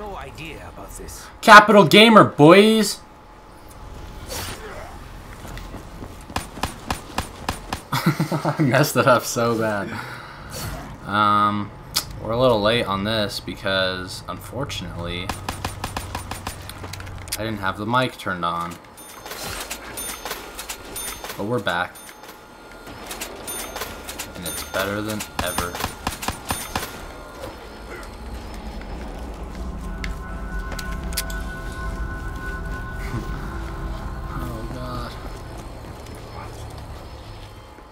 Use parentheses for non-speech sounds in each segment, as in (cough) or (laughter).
no idea about this. Capital Gamer, boys! (laughs) I messed it up so bad. Um, we're a little late on this because, unfortunately, I didn't have the mic turned on. But we're back. And it's better than ever.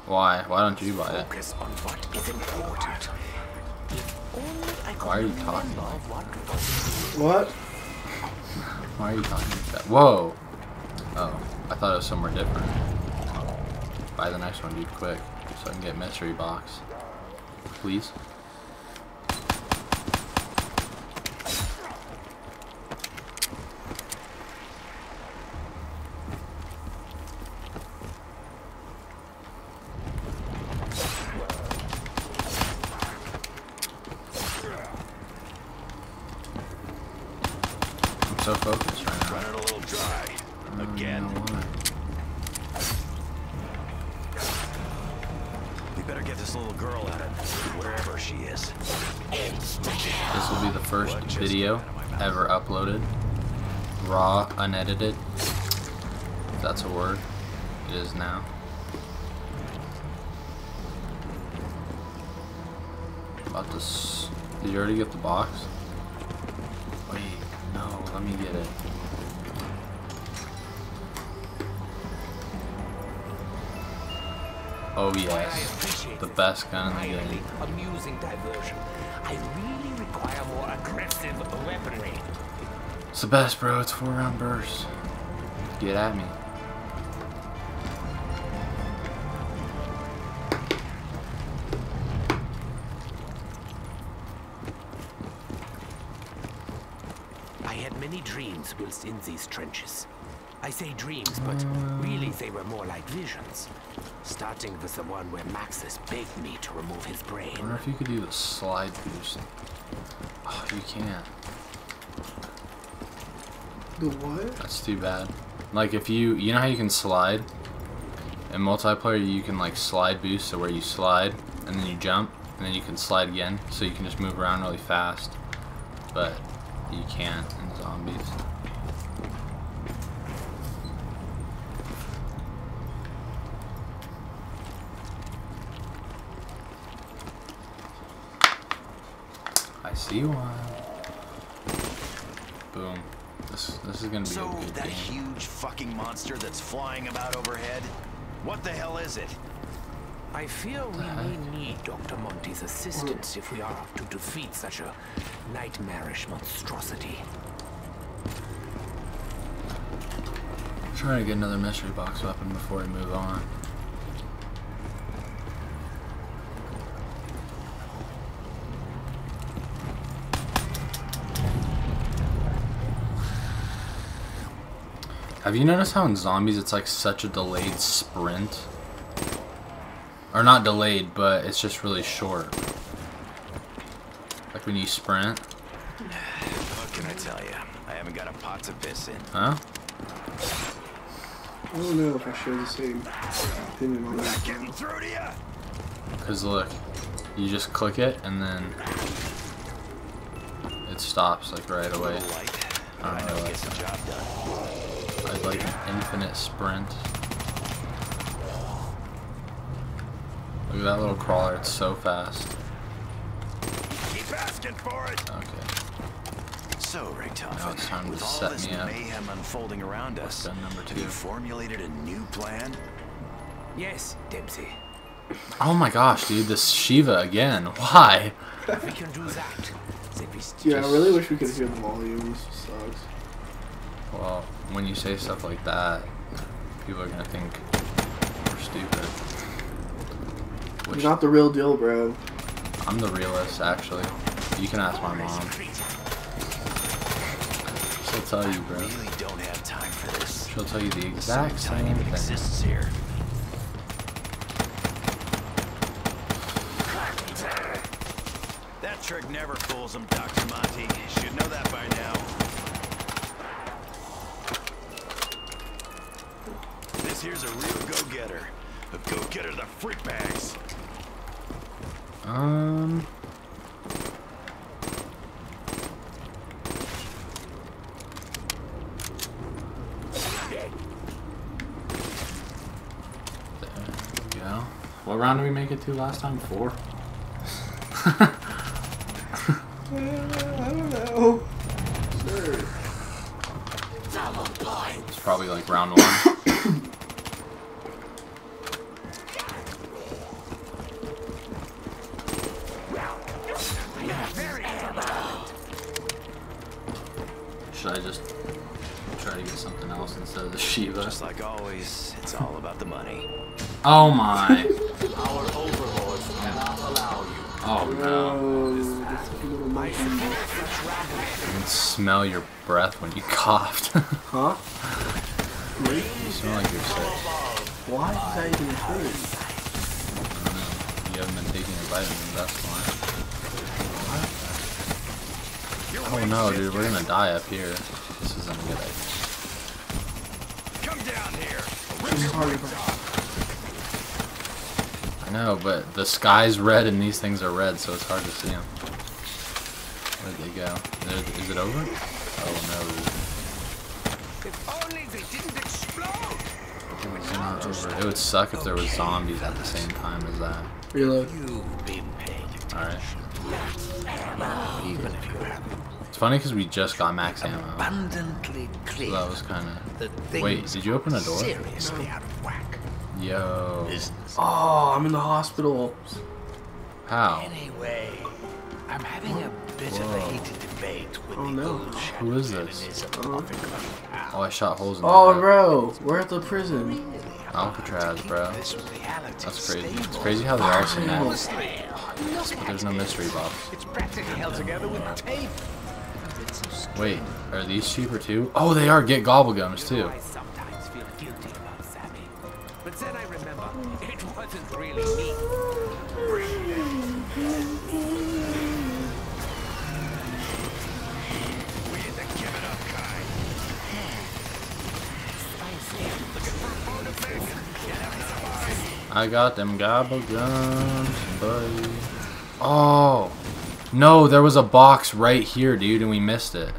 Why? Why don't you buy it? Focus on what is important. If only I could Why are you remember talking? what What? Why are you talking like that? Whoa! Oh, I thought it was somewhere different. Buy the next one, dude, quick. So I can get mystery box. Please. So focused right now. Running a little dry. Again. I don't know why. We better get this little girl out of wherever she is. This will be the first video ever uploaded. Raw, unedited. If that's a word. It is now. About to s- Did you already get the box? Wait, no, let me get it. Oh yes. The best gun in the game. amusing diversion. I really require more aggressive weaponry. It's the best, bro. It's four round burst. Get at me. Dreams whilst in these trenches. I say dreams, but really they were more like visions. Starting with the one where Maxis begged me to remove his brain. I wonder if you could do the slide boost. Oh, you can't. The what? That's too bad. Like if you, you know how you can slide? In multiplayer you can like slide boost, so where you slide and then you jump and then you can slide again, so you can just move around really fast. But you can't in zombies. I see one. Boom. This this is gonna be So, a good that game. huge fucking monster that's flying about overhead, what the hell is it? I fear we uh-huh. may need Dr. Monty's assistance if we are to defeat such a nightmarish monstrosity. I'm trying to get another mystery box weapon before we move on. Have you noticed how in zombies it's like such a delayed sprint? Or not delayed, but it's just really short. Like when you sprint, What can I tell you? I haven't got a pot to piss in. huh? I don't know if I share the same uh, opinion on that. Getting through to you? Cause look, you just click it and then it stops like right away. little light, but I I don't know know, it gets the job done. I'd like an infinite sprint. Look at that little crawler, it's so fast. Keep asking for it. Okay, So, Ray Now it's time Toffin, to with all this me up. mayhem unfolding around us, gun number have you two. formulated a new plan? Yes, Dempsey, Oh my gosh, dude, this Shieva again. Why? we can do that, Yeah, I really wish we could hear the volume. This sucks. Well, when you say stuff like that, people are gonna think we're stupid. Which You're not the real deal, bro. I'm the realist, actually. You can ask my mom. She'll tell you, bro. Really don't have time for this. She'll tell you the The exact time same even thing. exists here. That trick never fools him, Dr. Monty. Should know that by now. What round did we make it to last time? Four? Uh, I don't know. Sure. It's probably like round one. Should I just try to get something else instead of the Shieva? Just like always, it's all about the money. Oh my! Our overlords will not allow you. Oh no. This little monkey. I can smell your breath when you (laughs) coughed. Huh? Wait, you smell like you're sick. why is that even a thing? I don't know. You haven't been taking your vitamins, that's why. Oh no, dude, we're gonna die up here. This isn't a good idea. Come down here. This is hard to I know, but the sky's red and these things are red, so it's hard to see them. Where'd they go? Is is it over? Oh If only they didn't explode. no, it's not over. It would suck if there was zombies at the same time as that. Reload. You've been paid. Alright. Even if you haven't. It's funny because we just got max ammo. Abundantly So that was kind of... Wait, did you open a door? Seriously out of whack. Yo. Business. Oh, I'm in the hospital. How? Anyway, I'm having a bit of a heated debate with Oh, the no. old Who is this? Oh. Oh, I shot holes in Oh, head. bro, we're at the prison. Alcatraz, bro. That's crazy. It's crazy how they all connect. Honestly, But there's no mystery box. It's practically held together with tape. Wait, are these cheaper too? Oh, they are. Get gobble gums too. I got them gobblegums, buddy. Oh. No, there was a box right here, dude, and we missed it.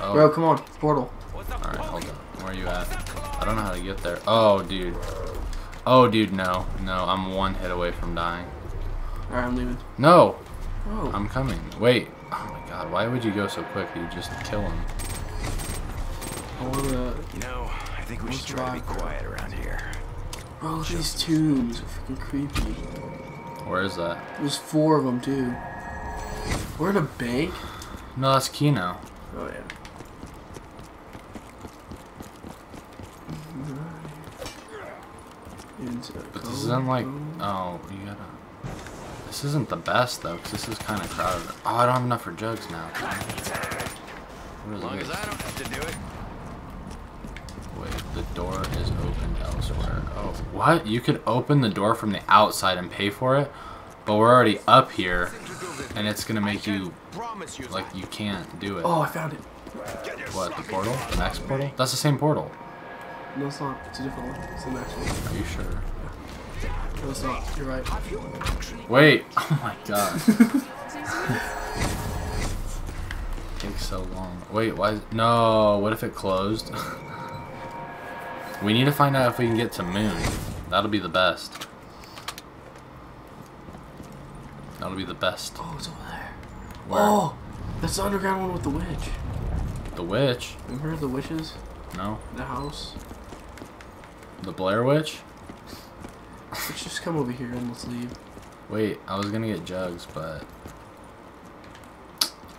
Oh. Bro, come on, portal. Alright, hold on. Where are you at? I don't know how to get there. Oh, dude. Oh, dude, no. No, I'm one hit away from dying. Alright, I'm leaving. No! Oh, I'm coming. Wait. Oh my god, why would you go so quick? You just kill him. I wanna. Uh, you know, I think we should try to be quiet around here. Bro, look at these tombs. They're freaking creepy. Where is that? There's four of them, too. We're in a bank? No, that's Kino. Oh, yeah. Into But this isn't like. Oh, you gotta. This isn't the best though, because this is kind of crowded. Oh, I don't have enough for jugs now. What As long as? I don't have to do it. Wait, the door is open elsewhere. Oh, what? You could open the door from the outside and pay for it, but we're already up here, and it's gonna make you like you can't do it. Oh, I found it. What? The portal? The next portal? That's the same portal. No, it's not. It's a different one. It's the next one. Are you sure? No, it's not. You're right. Wait! (laughs) Oh my god. (laughs) Takes so long. Wait, why? Is, no. What if it closed? (laughs) we need to find out if we can get to Moon. That'll be the best. That'll be the best. Oh, it's over there. Where? Oh, that's the underground one with the witch. The witch? Remember the witches? No. The house? The Blair Witch? Let's just come over here and let's leave. Wait, I was gonna get jugs, but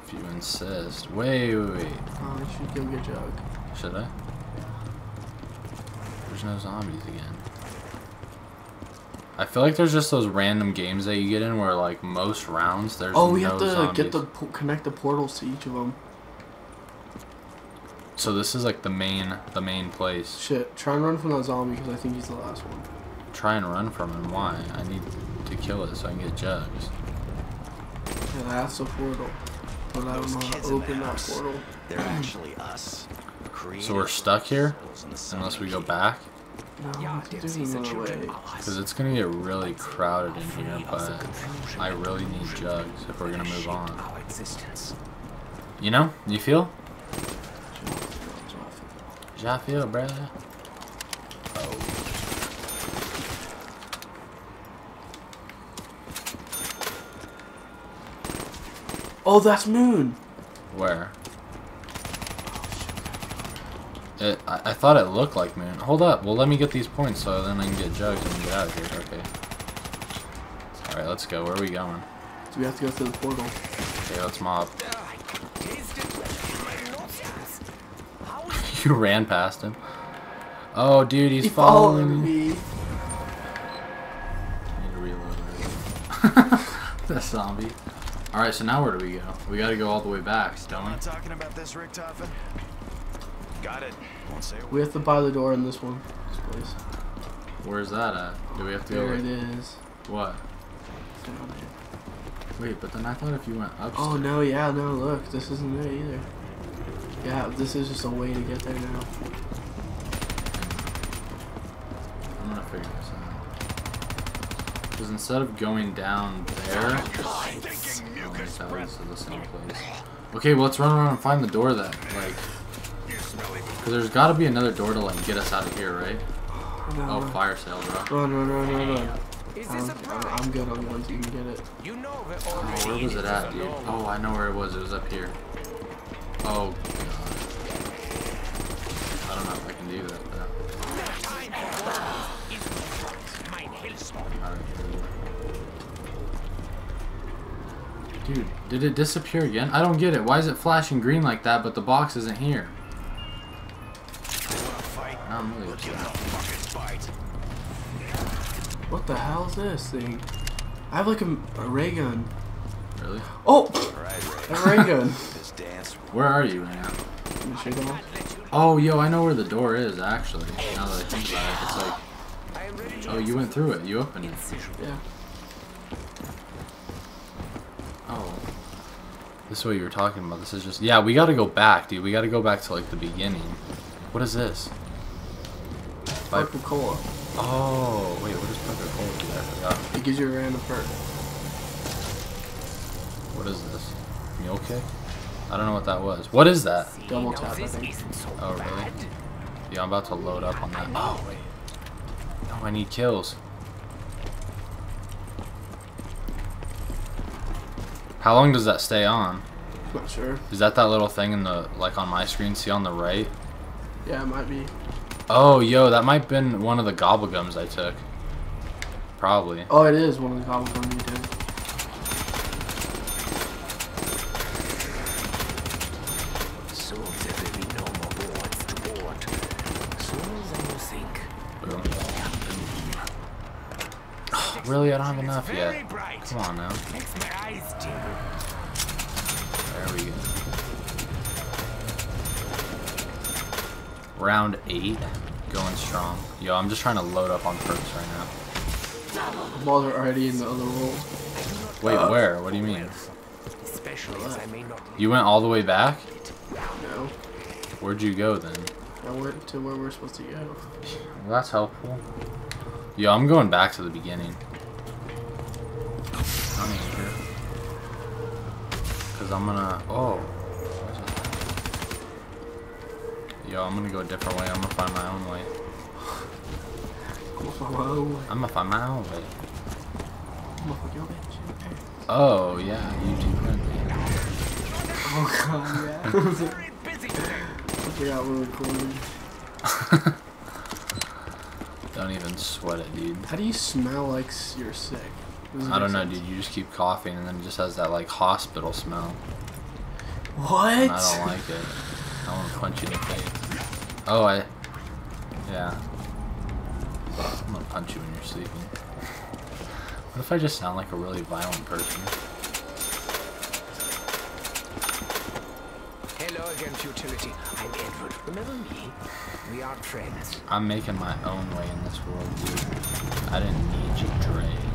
if you insist. Wait, wait, wait. Oh, I should go get Jug. Should I? There's no zombies again. I feel like there's just those random games that you get in where like most rounds there's Oh, we no have to zombies. get the po- connect the portals to each of them. So this is like the main the main place. Shit, try and run from that zombie because I think he's the last one. Try and run from him. Why? I need to kill it so I can get jugs. Yeah, that's the portal. But I don't Those know how kids to the open that portal. They're actually us. So we're stuck here? Unless we go back? Because it's going to get really crowded in here, but I really need jugs if we're going to move on. You know? You feel? I feel, bruh. Oh, that's Moon! Where? I, I thought it looked like moon. Hold up. Well, let me get these points so then I can get jugs and get out of here. Okay. Alright, let's go. Where are we going? So we have to go through the portal. Okay, let's mob. I can taste it in my nostrils. (laughs) How you ran past him. Oh, dude, he's He following followed me. me. I (laughs) need to reload. (laughs) the zombie. Alright, so now where do we go? We gotta go all the way back, Still don't we? not talking about this, Richtofen? Got it. Won't say a We have to buy the door in this one. This place. Where's that at? Do we have to go? There like- it is. What? Down here. Wait, but then I thought if you went upstairs. Oh no, yeah, no, look, this isn't it either. Yeah, this is just a way to get there now. I'm gonna figure this out. Because instead of going down there, oh, that was the same place. Okay, well let's run around and find the door then. Like, because there's got to be another door to like get us out of here, right? Run, Oh, run, fire sale, bro. run, run, run, run, run. is I'm, a I'm. I'm good on once you can get it. You know we're Oh, where was it at, dude? Oh, I know where it was. It was up here. Oh, God. I don't know if I can do that, though. Mein Hilfsmann. I don't know. Dude, did it disappear again? I don't get it. Why is it flashing green like that, but the box isn't here? The hell is this thing? I have like a, a ray gun. Really? Oh! All right, Ray. A ray gun. (laughs) Where are you, man? Can you shake it off? Oh, yo, I know where the door is, actually. Now that I think about it, it's like... I am ready to Oh, you went through it. You opened it. Yeah. Oh. This is what you were talking about. This is just... Yeah, we gotta go back, dude. We gotta go back to, like, the beginning. What is this? By- Coca Cola. Oh, wait, what does Coca-Cola do? I forgot. It gives you a random perk. What is this? Mule kick? I don't know what that was. What is that? Double tap, I think. so Oh, really? bad. Yeah, I'm about to load up on that. Oh, wait. No, I need kills. How long does that stay on? Not sure. Is that that little thing in the, like on my screen, see on the right? Yeah, it might be. Oh, yo, that might have been one of the gobblegums I took. Probably. Oh, it is one of the gobble guns you did. Soon there will be no more boards to board. Sooner than you think. Really? I don't have enough yet. Come on now. Makes my eyes tingle. There we go. Round 8. Going strong. Yo, I'm just trying to load up on perks right now. The balls are already in the other world. Wait, uh, where? What do you mean? Especially as I may not You went all the way back? No. Where'd you go then? I went to where we're supposed to go. Well, that's helpful. Yo, I'm going back to the beginning. I'm here. Cause I'm gonna. Oh. Yo, I'm gonna go a different way. I'm gonna find my own way. I'm gonna find my own way. Motherfucker, yo, bitch. Oh yeah, YouTube friendly. Oh god, yeah. very busy today. I forgot we're recording. (laughs) Don't even sweat it, dude. How do you smell like you're sick? I don't know, sense? dude. You just keep coughing, and then it just has that like hospital smell. What? And I don't like it. I want to punch you in the face. Oh, I. Yeah. I'm gonna punch you when you're sleeping. What if I just sound like a really violent person? Hello again, futility. I'm Edward. Remember me? We are friends. I'm making my own way in this world, dude. I didn't need you, Dre.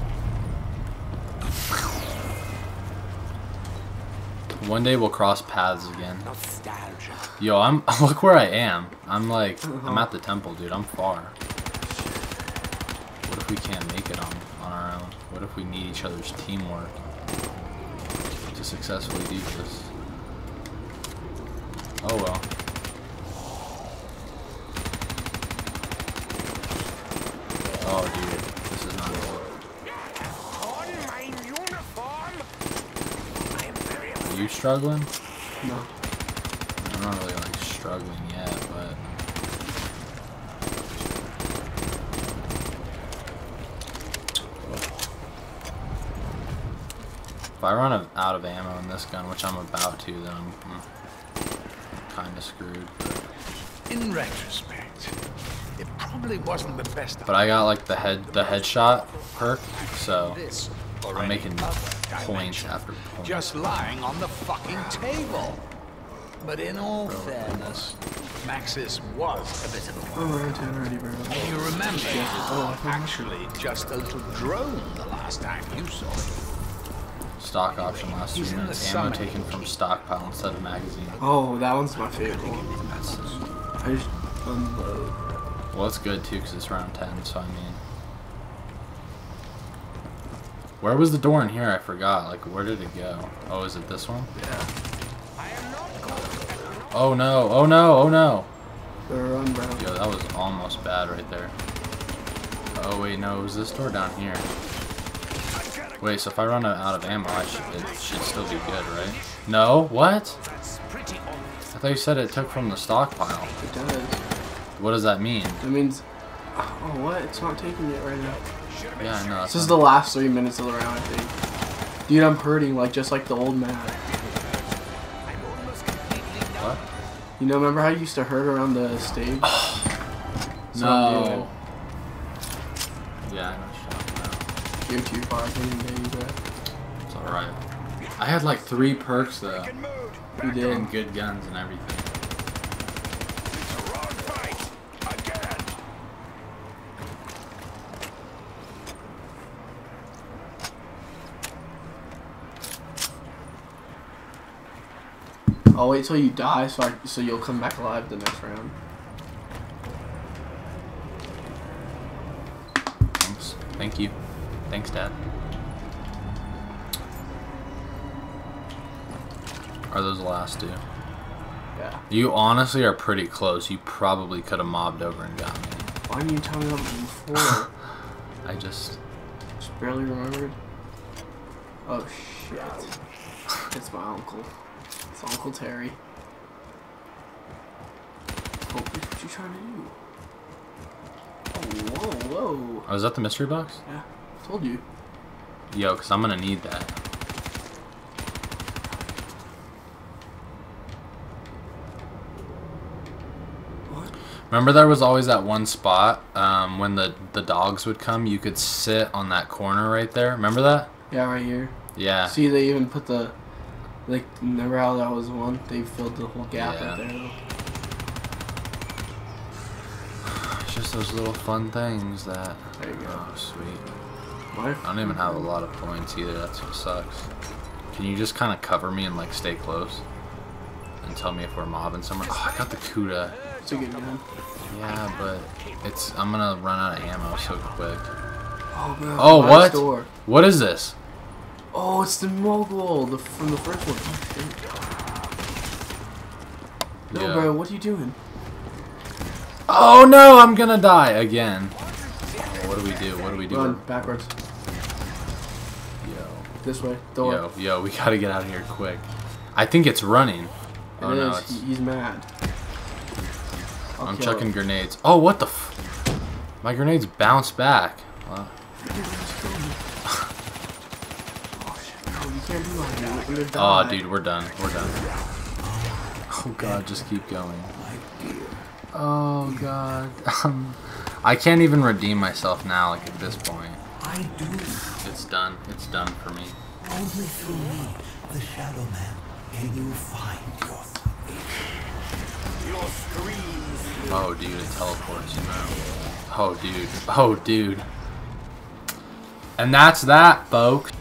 One day we'll cross paths again. Nostalgia. Yo, I'm (laughs) look where I am. I'm like mm-hmm. I'm at the temple, dude. I'm far. What if we can't make it on on our own? What if we need each other's teamwork to successfully do this? Oh well. Oh dude, this is not good. On my uniform. I am very afraid. Struggling? No. I'm not really like struggling yet, but if I run out of ammo in this gun, which I'm about to, then I'm, hmm, kind of screwed. In retrospect, it probably wasn't the best But I got like the head the headshot perk, so I'm making other points dimension. after points. Just lying on the fucking table. But in all fairness, Maxis was a bit of a I'm around 10 already, bro. You remember, Oh, I actually just a little drone the last time you saw it. Stock option last He's three in the minutes. Ammo summit. taken from stockpile instead of magazine. Oh, that one's my favorite one. I just unload. Well, it's good too because it's round 10, so I mean. Where was the door in here? I forgot. Like, where did it go? Oh, is it this one? Yeah. Oh no, oh no, oh no! Better run, bro. Yo, that was almost bad right there. Oh wait, no, it was this door down here. Wait, so if I run out of ammo, I should, it should still be good, right? No? What? That's pretty obvious. I thought you said it took from the stockpile. It does. What does that mean? That means. Oh, what? It's not taking it right now. Yeah, I know. This is the last three minutes of the round, I think. Dude, I'm hurting like just like the old man. I'm almost completely numb. What? You know, remember how you used to hurt around the stage? (sighs) That's what I'm doing. No. Yeah, I know what you're talking about. You're too far from me, baby, bro. It's alright. I had like three perks though. Making mood. You did. And good guns and everything. I'll wait till you die so I, so you'll come back alive the next round. Thanks. Thank you. Thanks, Dad. Are those the last two? Yeah. You honestly are pretty close. You probably could have mobbed over and got me. Why didn't you tell me that before? (laughs) I just. Just barely remembered. Oh shit. It's my uncle. Uncle Terry. Oh, what you trying to do? Oh, whoa, whoa. Oh, is that the mystery box? Yeah, told you. Yo, because I'm going to need that. What? Remember there was always that one spot um, when the, the dogs would come, you could sit on that corner right there. Remember that? Yeah, right here. Yeah. See, they even put the, like, remember how that was one? They filled the whole gap Yeah. right there. It's just those little fun things that. There you go. Oh, sweet. My I don't even have a lot of points either. That's what sucks. Can you just kind of cover me and like stay close and tell me if we're mobbing somewhere? Oh, I got the Kuda. It's a good gun. Yeah, but it's I'm gonna run out of ammo so quick. Oh, man. Oh, what? Door. What is this? Oh, it's the mogul the, from the first one. Oh. No, Yeah. bro, what are you doing? Oh no, I'm gonna die again. What do we do? What do we do? Run backwards. Yo, This way. Door. yo, yo, we gotta get out of here quick. I think it's running. It Oh no, it's. He- he's mad. I'll I'm chucking him. grenades. Oh, what the? F My grenades bounce back. Wow. Oh, shit, no, you can't do that. You're gonna Oh, dude, we're done. We're done. Oh god, just keep going. Oh god. (laughs) Um, I can't even redeem myself now. Like at this point, it's done. It's done for me. Only through me, the Shadow Man, can you find your Your screams. Oh, dude, it teleports you now. Oh, dude. Oh, dude. And that's that, folks.